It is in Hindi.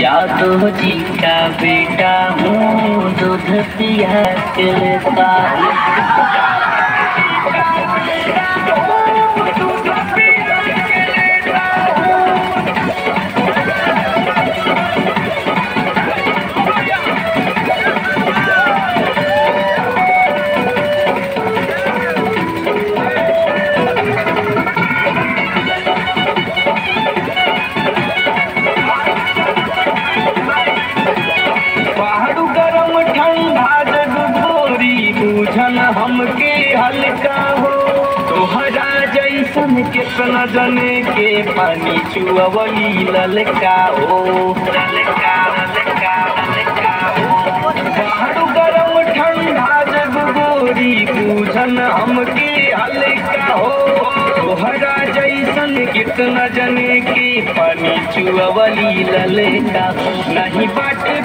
यादव जी का बेटा हूँ दूध पिया के हल्का हो तोहरा जैसन कितना जने के पानी चुअवली ललका हो। बूझन हमके हल्का हो तोहरा जैसन कितना जने के पानी चुअवली ललका। नहीं बाटे